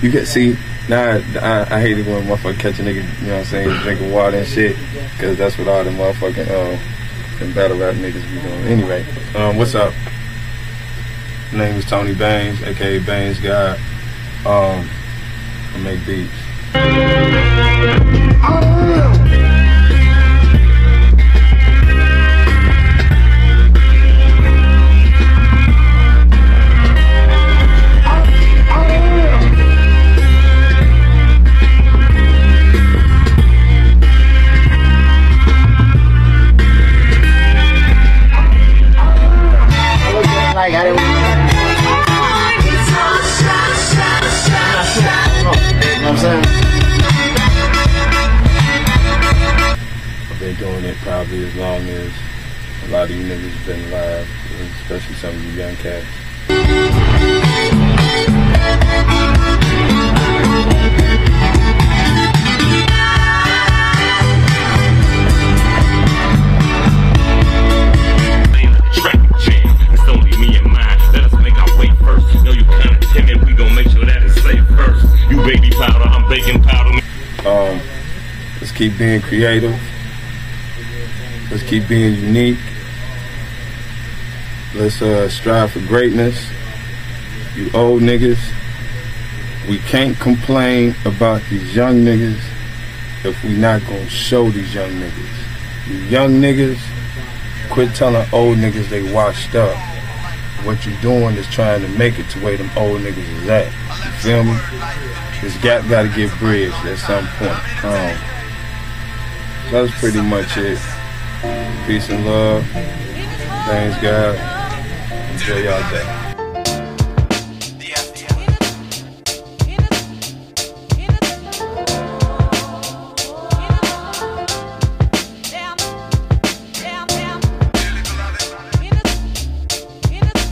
You can see now. I, I hate it when motherfucker catch a nigga. You know what I'm saying? Drinking water and shit, because that's what all the motherfucking uh, them battle rap niggas be doing. Anyway, um, what's up? My name is Tony Baines, aka Baines God. Um, I make beats. I know what I'm been doing it probably as long as a lot of you niggas been alive, especially some of you young cats. You baby powder, I'm baking powder. Um, let's keep being creative. Let's keep being unique. Let's uh, strive for greatness. You old niggas, we can't complain about these young niggas if we not gonna show these young niggas. You young niggas, quit telling old niggas they washed up. What you doing is trying to make it to where them old niggas is at. You feel me? This gap got to get bridged at some point. Um, that's pretty much it. Peace and love. Thanks, God. Enjoy y'all day.